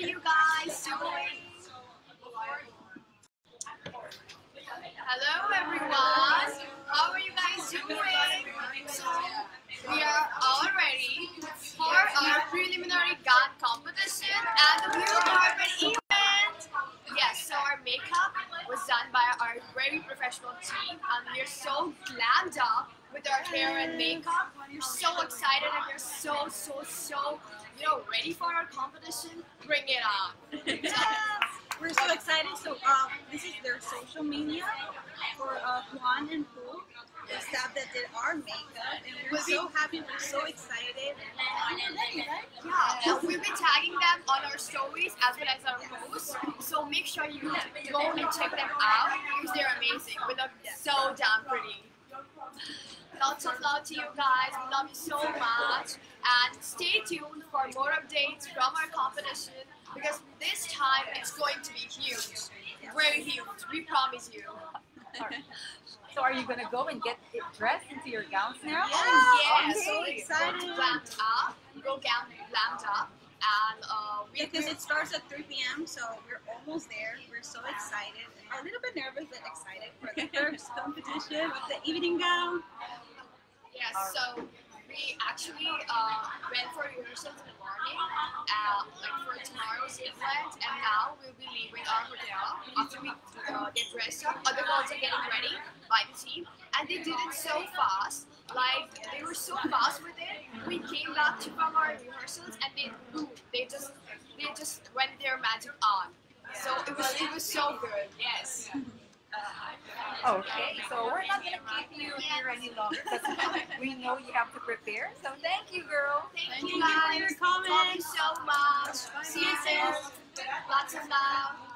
you guys doing? Hello everyone. How are you guys doing? So we are all ready for our preliminary gown competition and the blue carpet event. Yes, so our makeup was done by our very professional team and we are so glammed up with our hair and makeup. We're so excited and we're so, so, so, you know, ready for our competition. Bring it on. We're so excited. So um, this is their social media for uh, Juan and Pooh, the staff that did our makeup, and we're so happy. We're so excited. Yeah, we've been tagging them on our stories as well as our posts. So make sure you go and check them out because they're amazing. We look so damn pretty. Lots of love to you guys. We love you so much. And stay tuned for more updates from our competition because this time it's going to be huge. Very huge. We promise you. So are you gonna go and get it dressed into your gowns now? Yeah, Okay. so excited. Glammed up. Go gown glammed up. And uh, we Because it starts at 3 p.m., so we're almost there. We're so excited. A little bit nervous, but excited for the first competition with the evening gown. Yes, so we actually uh, went for rehearsals in the morning, uh, like for tomorrow's event, and now we'll be leaving our hotel after we uh, get dressed up. Other girls are getting ready by the team, and they did it so fast. Like they were so fast with it. We came back to from our rehearsals, and they boom, they just they just went their magic on. So it was it was so good. Yes. Okay, so we're not gonna keep you here any longer because we know you have to prepare. So thank you, girl. Thank, Thank you you guys. for your comments. Love you so much. See you soon. Lots of love.